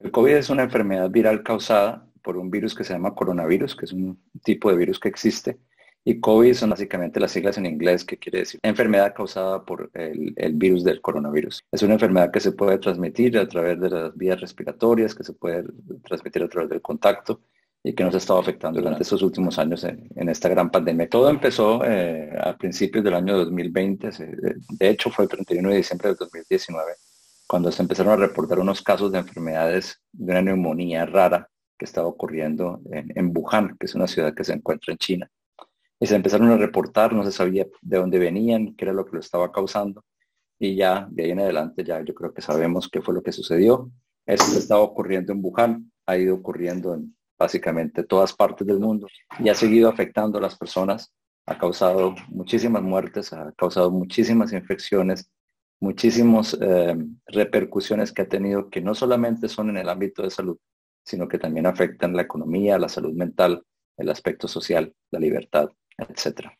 El COVID es una enfermedad viral causada por un virus que se llama coronavirus, que es un tipo de virus que existe. Y COVID son básicamente las siglas en inglés que quiere decir enfermedad causada por el, virus del coronavirus. Es una enfermedad que se puede transmitir a través de las vías respiratorias, que se puede transmitir a través del contacto y que nos ha estado afectando durante estos últimos años en, esta gran pandemia. Todo empezó eh, a principios del año 2020, de hecho fue el 31 de diciembre del 2019, cuando se empezaron a reportar unos casos de enfermedades de una neumonía rara que estaba ocurriendo en, en Wuhan, que es una ciudad que se encuentra en China. Y se empezaron a reportar, no se sabía de dónde venían, qué era lo que lo estaba causando. Y ya de ahí en adelante ya yo creo que sabemos qué fue lo que sucedió. Esto estaba ocurriendo en Wuhan, ha ido ocurriendo en básicamente todas partes del mundo y ha seguido afectando a las personas, ha causado muchísimas muertes, ha causado muchísimas infecciones, muchísimas eh, repercusiones que ha tenido que no solamente son en el ámbito de salud, sino que también afectan la economía, la salud mental, el aspecto social, la libertad, etcétera.